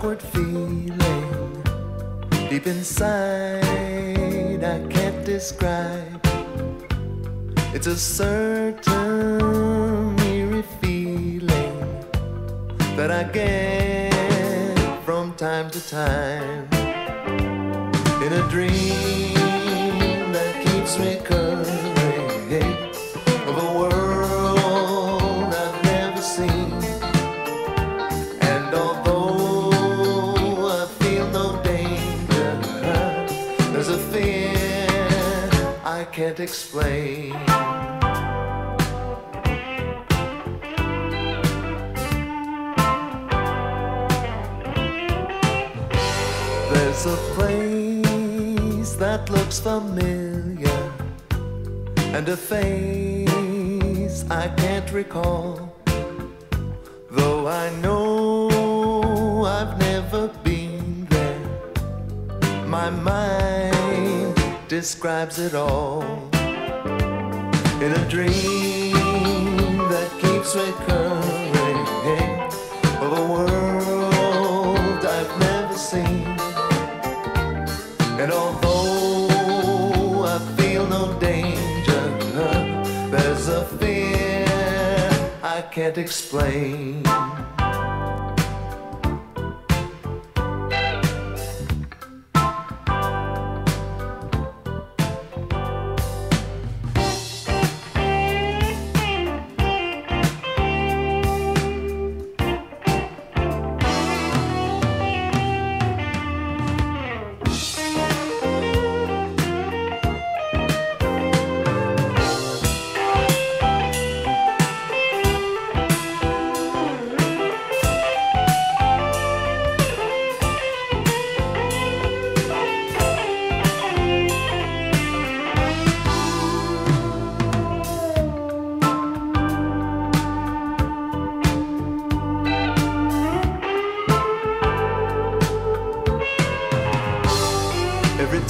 feeling deep inside I can't describe. It's a certain eerie feeling that I get from time to time in a dream that keeps me. I can't explain. There's a place that looks familiar and a face I can't recall. Though I know I've never been there, my mind describes it all in a dream that keeps recurring of a world I've never seen. And although I feel no danger, there's a fear I can't explain.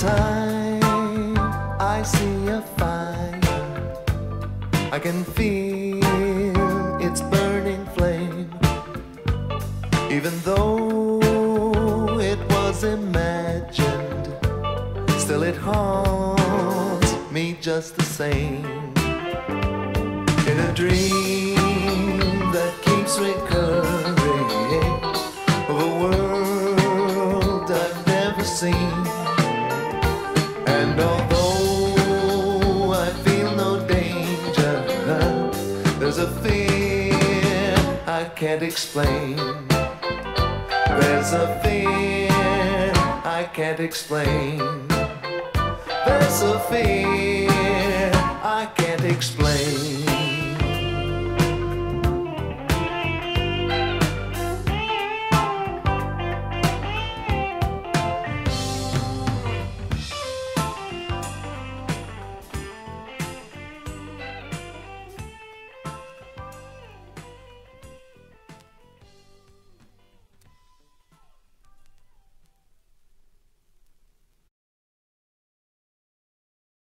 Time I see a fire, I can feel its burning flame. Even though it was imagined, still it haunts me just the same. In a dream that keeps recurring can't explain. There's a fear I can't explain. There's a fear I can't explain.